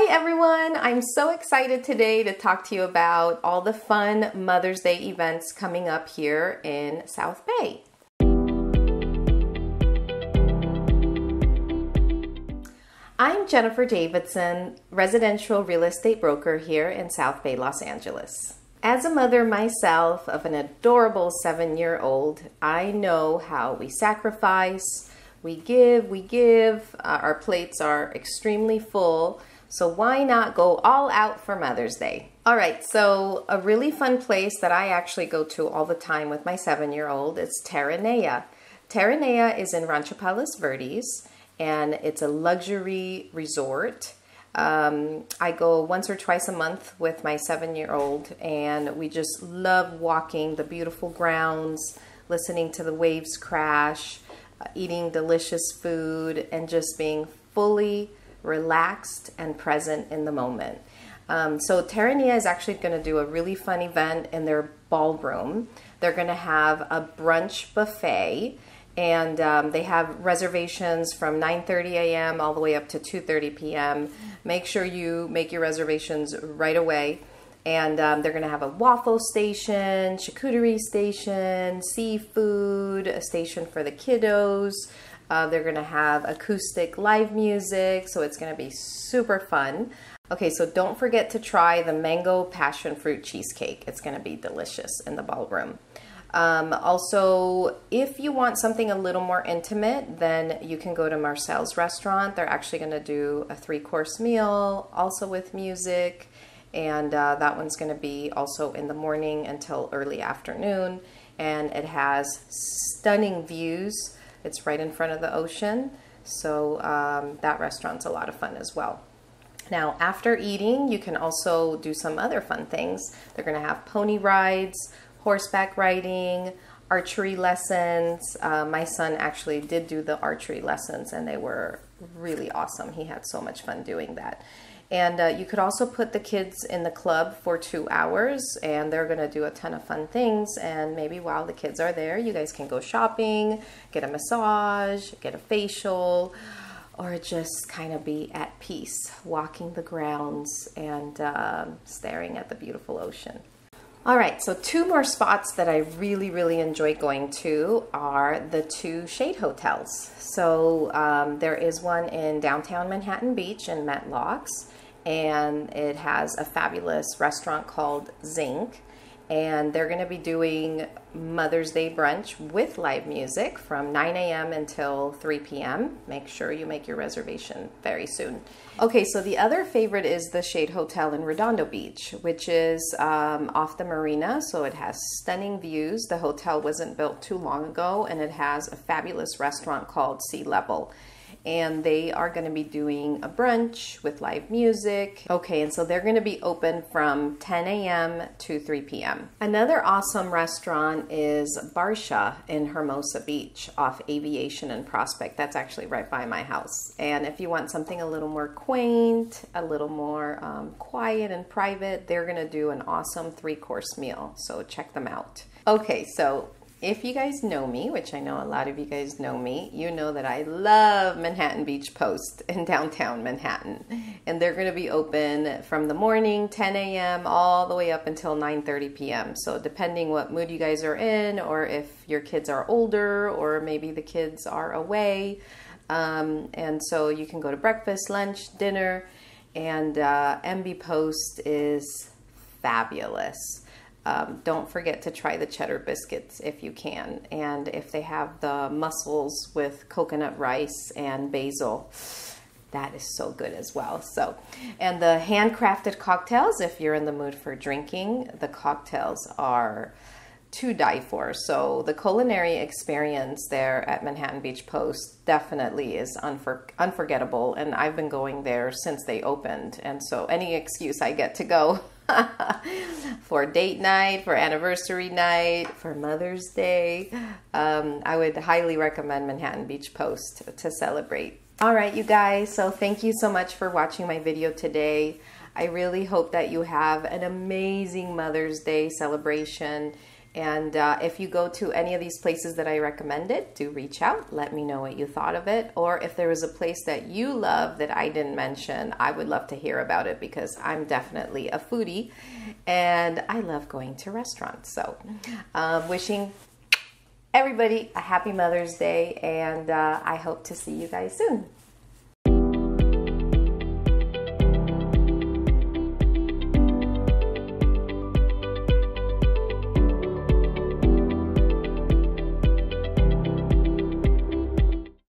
Hi everyone! I'm so excited today to talk to you about all the fun Mother's Day events coming up here in South Bay. I'm Jennifer Davidson, residential real estate broker here in South Bay, Los Angeles. As a mother myself of an adorable seven year old, I know how we sacrifice, we give, we give, uh, our plates are extremely full. So why not go all out for Mother's Day? All right, so a really fun place that I actually go to all the time with my seven year old is Terranea. Terranea is in Rancho Palos Verdes and it's a luxury resort. Um, I go once or twice a month with my seven year old, and we just love walking the beautiful grounds, listening to the waves crash, uh, eating delicious food, and just being fully relaxed and present in the moment. Um, so Terranea is actually going to do a really fun event in their ballroom. They're going to have a brunch buffet and um, they have reservations from 9:30 a.m. all the way up to 2:30 p.m. Make sure you make your reservations right away. And um, they're going to have a waffle station, charcuterie station, seafood, a station for the kiddos. Uh, they're going to have acoustic live music, so it's going to be super fun. Okay, so don't forget to try the mango passion fruit cheesecake. It's going to be delicious in the ballroom. Um, also, if you want something a little more intimate, then you can go to Marcel's restaurant. They're actually going to do a three course meal, also with music, and uh, that one's going to be also in the morning until early afternoon. And it has stunning views. It's right in front of the ocean, so um, that restaurant's a lot of fun as well. Now, after eating, you can also do some other fun things. They're going to have pony rides horseback riding, archery lessons. Uh, my son actually did do the archery lessons and they were really awesome. He had so much fun doing that. And uh, you could also put the kids in the club for two hours and they're going to do a ton of fun things. And maybe while the kids are there, you guys can go shopping, get a massage, get a facial, or just kind of be at peace, walking the grounds and uh, staring at the beautiful ocean. All right, so two more spots that I really, really enjoy going to are the two Shade Hotels. So um, there is one in downtown Manhattan Beach in Metlox, and it has a fabulous restaurant called Zinc and they're going to be doing Mother's Day brunch with live music from 9 a.m. until 3 p.m. Make sure you make your reservation very soon. Okay, so the other favorite is the Shade Hotel in Redondo Beach, which is um, off the marina, so it has stunning views. The hotel wasn't built too long ago, and it has a fabulous restaurant called Sea Level and they are going to be doing a brunch with live music. Okay, and so they're going to be open from 10 a.m. to 3 p.m. Another awesome restaurant is Barsha in Hermosa Beach off Aviation and Prospect. That's actually right by my house. And if you want something a little more quaint, a little more um, quiet and private, they're going to do an awesome three course meal. So check them out. Okay, so if you guys know me, which I know a lot of you guys know me, you know that I love Manhattan Beach Post in downtown Manhattan. And they're going to be open from the morning, 10 a.m., all the way up until 9.30 p.m. So depending what mood you guys are in, or if your kids are older, or maybe the kids are away. Um, and so you can go to breakfast, lunch, dinner, and uh, MB Post is fabulous. Um, don't forget to try the cheddar biscuits if you can. And if they have the mussels with coconut rice and basil, that is so good as well. So, and the handcrafted cocktails, if you're in the mood for drinking, the cocktails are to die for. So the culinary experience there at Manhattan Beach Post definitely is unfor- unforgettable, and I've been going there since they opened. And so any excuse I get to go for date night, for anniversary night, for Mother's Day. Um, I would highly recommend Manhattan Beach Post to celebrate. All right, you guys, so thank you so much for watching my video today. I really hope that you have an amazing Mother's Day celebration And uh, if you go to any of these places that I recommended, do reach out. Let me know what you thought of it. Or if there was a place that you love that I didn't mention, I would love to hear about it because I'm definitely a foodie and I love going to restaurants. So, uh, wishing everybody a happy Mother's Day, and uh, I hope to see you guys soon.